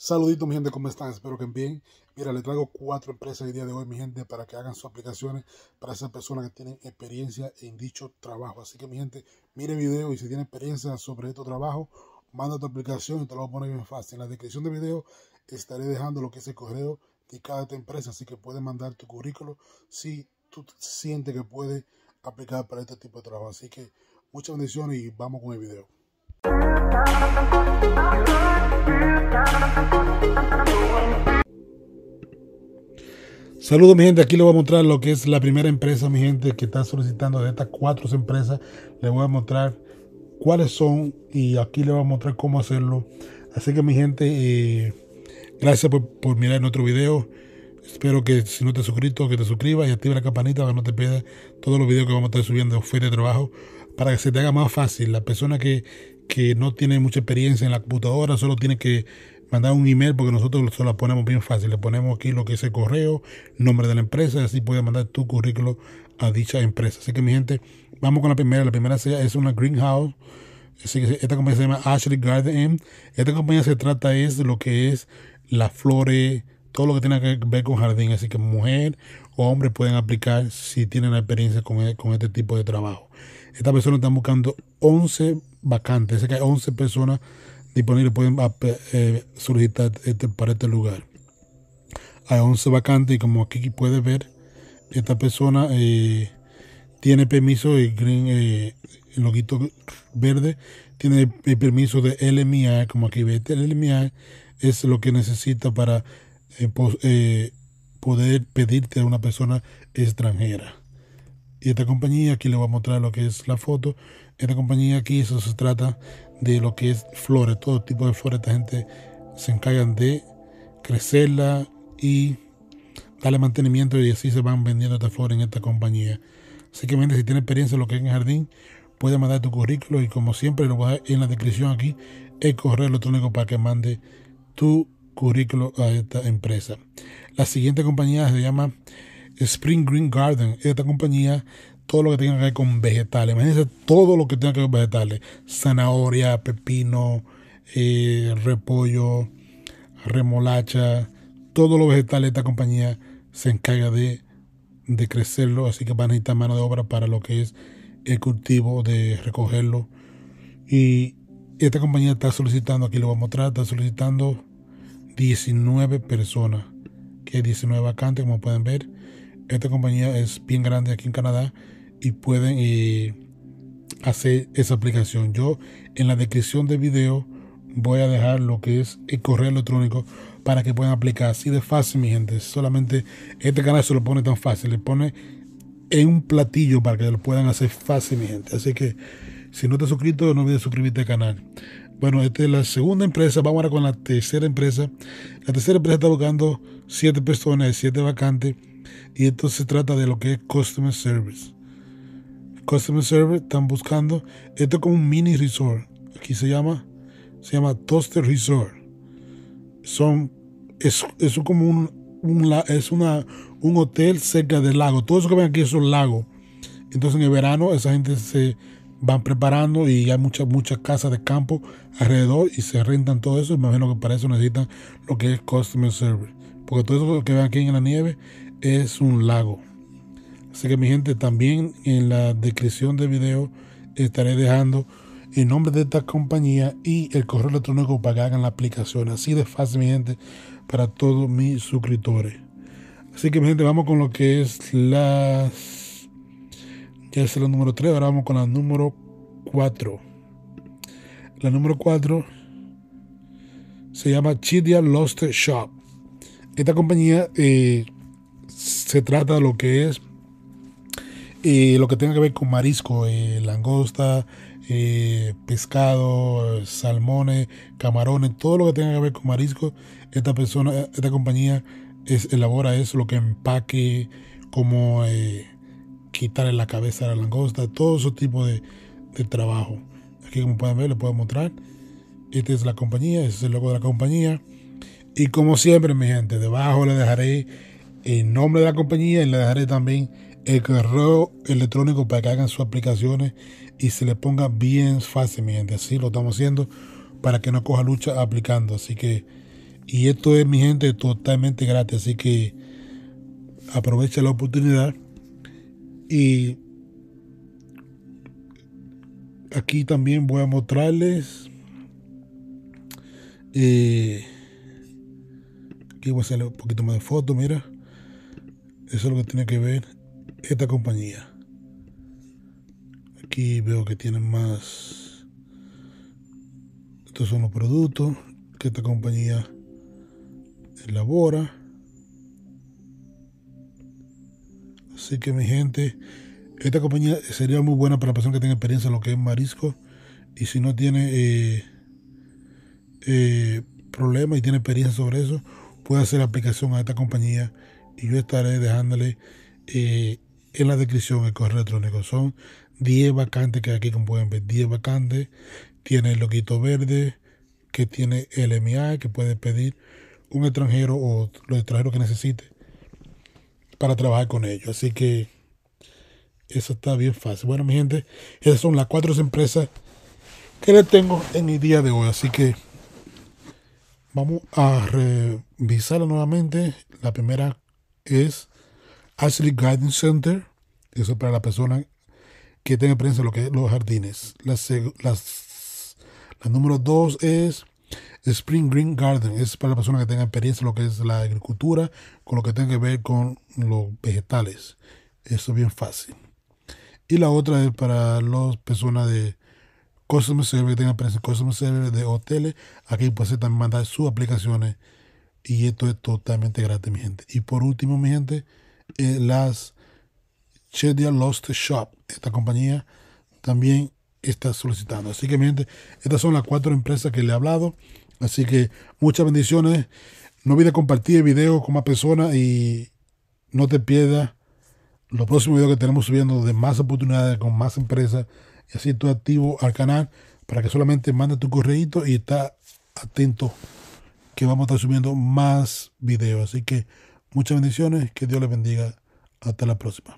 Saluditos mi gente, ¿cómo están? Espero que bien. Mira, le traigo cuatro empresas el día de hoy, mi gente, para que hagan sus aplicaciones para esas personas que tienen experiencia en dicho trabajo. Así que mi gente, mire el video y si tiene experiencia sobre este trabajo, manda tu aplicación y te lo voy a poner bien fácil. En la descripción del video estaré dejando lo que es el correo de cada empresa, así que puedes mandar tu currículo si tú sientes que puedes aplicar para este tipo de trabajo. Así que muchas bendiciones y vamos con el video. Saludos mi gente, aquí les voy a mostrar lo que es la primera empresa, mi gente, que está solicitando de estas cuatro empresas. Les voy a mostrar cuáles son y aquí les voy a mostrar cómo hacerlo. Así que mi gente, eh, gracias por, mirar nuestro video. Espero que si no te has suscrito, que te suscribas y active la campanita para que no te pierdas todos los videos que vamos a estar subiendo fuera de trabajo para que se te haga más fácil. La persona que, que no tiene mucha experiencia en la computadora solo tiene que mandar un email porque nosotros se lo ponemos bien fácil. Le ponemos aquí lo que es el correo, nombre de la empresa y así puedes mandar tu currículo a dicha empresa. Así que mi gente, vamos con la primera. La primera es una greenhouse. Esta compañía se llama Ashley Garden. Esta compañía se trata es de lo que es las flores, todo lo que tiene que ver con jardín. Así que mujer o hombre pueden aplicar si tienen experiencia con, e, con este tipo de trabajo. Estas personas están buscando 11 vacantes. Así que hay 11 personas disponibles pueden eh, solicitar este, para este lugar. Hay 11 vacantes y como aquí puedes ver, esta persona eh, tiene permiso, el green, eh, el loguito verde, tiene el permiso de LMI, como aquí ves, el LMI es lo que necesita para poder pedirte a una persona extranjera. Y esta compañía, aquí le voy a mostrar lo que es la foto. Esta compañía aquí, eso se trata de lo que es flores, todo tipo de flores. Esta gente se encargan de crecerla y darle mantenimiento y así se van vendiendo estas flores en esta compañía. Así que, si tiene experiencia en lo que es en jardín, puede mandar tu currículo y como siempre lo voy a dejar en la descripción aquí el correo electrónico para que mande tu currículo a esta empresa. La siguiente compañía se llama Spring Green Garden. Esta compañía todo lo que tenga que ver con vegetales. Imagínense todo lo que tenga que ver con vegetales. Zanahoria, pepino, eh, repollo, remolacha. Todos los vegetales esta compañía se encarga de, de crecerlo. Así que van a necesitar mano de obra para lo que es el cultivo, de recogerlo. Y esta compañía está solicitando, aquí lo vamos a mostrar, está solicitando 19 personas. Que hay 19 vacantes, como pueden ver. Esta compañía es bien grande aquí en Canadá y pueden eh, hacer esa aplicación. Yo en la descripción del video voy a dejar lo que es el correo electrónico para que puedan aplicar así de fácil, mi gente. Solamente este canal se lo pone tan fácil, le pone en un platillo para que lo puedan hacer fácil, mi gente. Así que si no te has suscrito, no olvides suscribirte al canal. Bueno, esta es la segunda empresa. Vamos ahora con la tercera empresa. La tercera empresa está buscando siete personas, siete vacantes. Y esto se trata de lo que es Customer Service. Customer Service están buscando, esto es como un mini resort. Aquí se llama, se llama Toaster Resort. Son, es, es como un, es una, un hotel cerca del lago. Todo eso que ven aquí es un lago. Entonces en el verano esa gente se van preparando y hay muchas muchas casas de campo alrededor y se rentan todo eso. Imagino que para eso necesitan lo que es Customer Service. Porque todo eso que ven aquí en la nieve es un lago. Así que mi gente, también en la descripción del video estaré dejando el nombre de esta compañía y el correo electrónico para que hagan la aplicación. Así de fácil, mi gente, para todos mis suscriptores. Así que mi gente, vamos con lo que es la... Ya es la número 3, ahora vamos con la número 4. La número 4 se llama Chidia Lost Shop. Esta compañía eh, se trata de lo que es lo que tenga que ver con marisco, eh, langosta, eh, pescado, salmones, camarones, todo lo que tenga que ver con marisco, esta persona, esta compañía es, elabora eso, lo que empaque, como eh, quitarle la cabeza a la langosta, todo ese tipo de, trabajo. Aquí como pueden ver, les puedo mostrar. Esta es la compañía, es el logo de la compañía. Y como siempre, mi gente, debajo le dejaré el nombre de la compañía y le dejaré también el correo electrónico para que hagan sus aplicaciones y se le ponga bien fácilmente. Así lo estamos haciendo para que no coja lucha aplicando. Así que Y esto es, mi gente, totalmente gratis. Así que aprovecha la oportunidad. Y aquí también voy a mostrarles. Eh, aquí voy a hacerle un poquito más de foto, mira. Eso es lo que tiene que ver esta compañía. Aquí veo que tienen más. Estos son los productos que esta compañía elabora. Así que mi gente, esta compañía sería muy buena para la persona que tenga experiencia en lo que es marisco. Y si no tiene eh, eh, problema y tiene experiencia sobre eso, puede hacer aplicación a esta compañía y yo estaré dejándole eh, en la descripción el correo electrónico. Son 10 vacantes que aquí, como pueden ver, 10 vacantes. Tiene el loquito verde, que tiene el MI, que puede pedir un extranjero o los extranjeros que necesite para trabajar con ellos. Así que eso está bien fácil. Bueno, mi gente, esas son las cuatro empresas que le tengo en mi día de hoy. Así que vamos a revisarla nuevamente. La primera es Ashley Garden Center. Eso es para la persona que tenga experiencia en lo que es los jardines. La número dos es Spring Green Garden. Es para la persona que tenga experiencia en lo que es la agricultura, con lo que tenga que ver con los vegetales. Eso es bien fácil. Y la otra es para las personas de Customer Service que tengan experiencia en Customer Service de hoteles. Aquí puede también mandar sus aplicaciones y esto es totalmente gratis, mi gente. Y por último, mi gente, eh, las Chedia Lost Shop. Esta compañía también está solicitando. Así que, mi gente, estas son las cuatro empresas que le he hablado. Así que muchas bendiciones. No olvides compartir el video con más personas y no te pierdas los próximos videos que tenemos subiendo de más oportunidades con más empresas. Y así tú activo al canal para que solamente mande tu correíto y está atento que vamos a estar subiendo más videos. Así que muchas bendiciones, que Dios les bendiga. Hasta la próxima.